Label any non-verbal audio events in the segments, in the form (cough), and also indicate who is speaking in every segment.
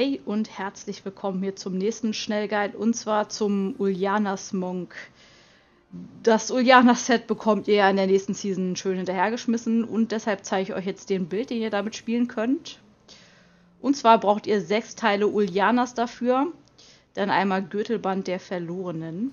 Speaker 1: Hey und herzlich willkommen hier zum nächsten Schnellguide und zwar zum Ulyanas Monk. Das Ulyanas Set bekommt ihr ja in der nächsten Season schön hinterhergeschmissen und deshalb zeige ich euch jetzt den Bild, den ihr damit spielen könnt. Und zwar braucht ihr sechs Teile Ulyanas dafür, dann einmal Gürtelband der Verlorenen,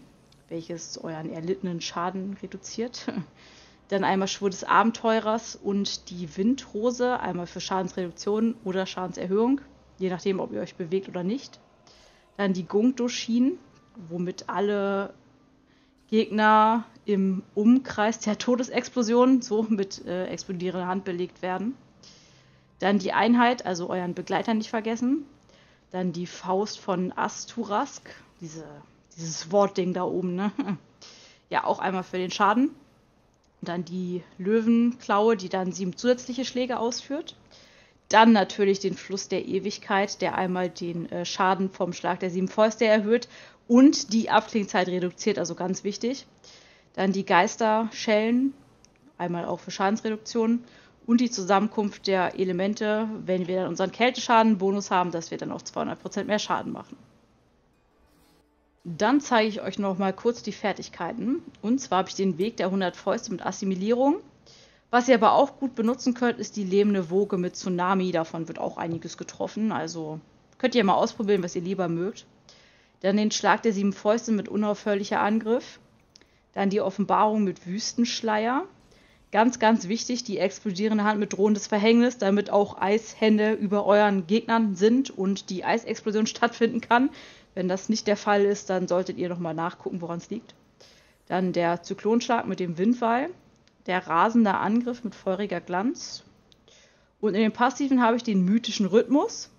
Speaker 1: welches euren erlittenen Schaden reduziert. (laughs) Dann einmal Schwur des Abenteurers und die Windhose, einmal für Schadensreduktion oder Schadenserhöhung je nachdem, ob ihr euch bewegt oder nicht. Dann die Gungdoshin, womit alle Gegner im Umkreis der Todesexplosion so mit äh, explodierender Hand belegt werden. Dann die Einheit, also euren Begleiter nicht vergessen. Dann die Faust von Asturask, diese, dieses Wortding da oben, ne? (laughs) Ja, auch einmal für den Schaden. Dann die Löwenklaue, die dann sieben zusätzliche Schläge ausführt. Dann natürlich den Fluss der Ewigkeit, der einmal den äh, Schaden vom Schlag der sieben Fäuste erhöht und die Abklingzeit reduziert, also ganz wichtig. Dann die Geisterschellen, einmal auch für Schadensreduktion und die Zusammenkunft der Elemente, wenn wir dann unseren Kälteschaden-Bonus haben, dass wir dann auch 200% mehr Schaden machen. Dann zeige ich euch noch mal kurz die Fertigkeiten. Und zwar habe ich den Weg der 100 Fäuste mit Assimilierung, was ihr aber auch gut benutzen könnt, ist die lebende Woge mit Tsunami. Davon wird auch einiges getroffen. Also könnt ihr mal ausprobieren, was ihr lieber mögt. Dann den Schlag der sieben Fäuste mit unaufhörlicher Angriff. Dann die Offenbarung mit Wüstenschleier. Ganz, ganz wichtig, die explodierende Hand mit drohendes Verhängnis, damit auch Eishände über euren Gegnern sind und die Eisexplosion (laughs) stattfinden kann. Wenn das nicht der Fall ist, dann solltet ihr nochmal nachgucken, woran es liegt. Dann der Zyklonschlag mit dem Windwall der rasende Angriff mit feuriger Glanz. Und in den Passiven habe ich den mythischen Rhythmus,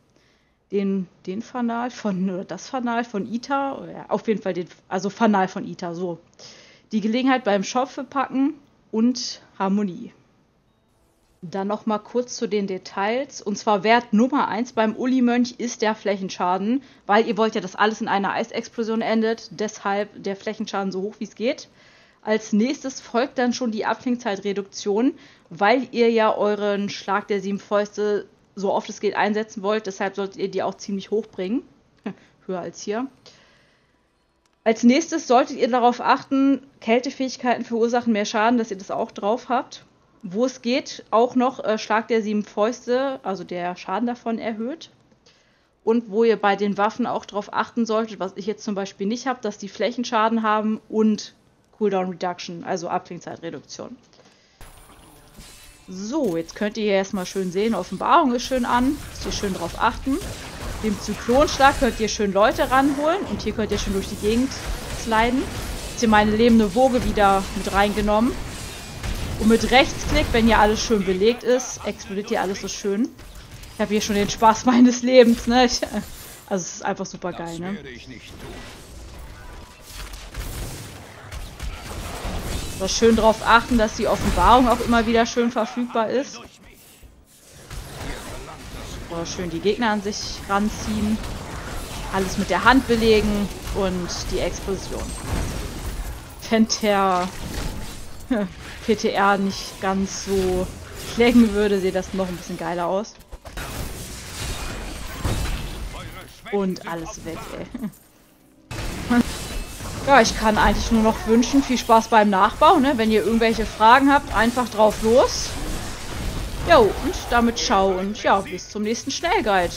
Speaker 1: den, den Fanal von, oder das Fanal von Ita, auf jeden Fall den, also Fanal von Ita, so. Die Gelegenheit beim Schopfe packen und Harmonie. Dann noch mal kurz zu den Details. Und zwar Wert Nummer 1 beim Uli-Mönch ist der Flächenschaden, weil ihr wollt ja, dass alles in einer Eisexplosion endet. Deshalb der Flächenschaden so hoch wie es geht. Als nächstes folgt dann schon die Abklingzeitreduktion, weil ihr ja euren Schlag der sieben Fäuste so oft es geht einsetzen wollt. Deshalb solltet ihr die auch ziemlich hoch bringen. (laughs) Höher als hier. Als nächstes solltet ihr darauf achten, Kältefähigkeiten verursachen mehr Schaden, dass ihr das auch drauf habt. Wo es geht, auch noch äh, Schlag der sieben Fäuste, also der Schaden davon erhöht. Und wo ihr bei den Waffen auch darauf achten solltet, was ich jetzt zum Beispiel nicht habe, dass die Flächenschaden haben und Cooldown Reduction, also Abklingzeitreduktion. So, jetzt könnt ihr hier erstmal schön sehen, Offenbarung ist schön an, müsst ihr schön drauf achten. Dem Zyklonschlag könnt ihr schön Leute ranholen und hier könnt ihr schön durch die Gegend sliden. Jetzt hier meine lebende Woge wieder mit reingenommen. Und mit Rechtsklick, wenn hier alles schön belegt ist, explodiert hier alles so schön. Ich habe hier schon den Spaß (laughs) meines Lebens, ne? Also es ist einfach super geil, ne? Aber schön darauf achten, dass die Offenbarung auch immer wieder schön verfügbar ist. Oder schön die Gegner an sich ranziehen. Alles mit der Hand belegen und die Explosion. Wenn der PTR nicht ganz so schlägen würde, sieht das noch ein bisschen geiler aus. Und alles weg, ey. Ja, ich kann eigentlich nur noch wünschen, viel Spaß beim Nachbau. Ne? Wenn ihr irgendwelche Fragen habt, einfach drauf los. Jo, und damit ciao und ja, bis zum nächsten Schnellguide.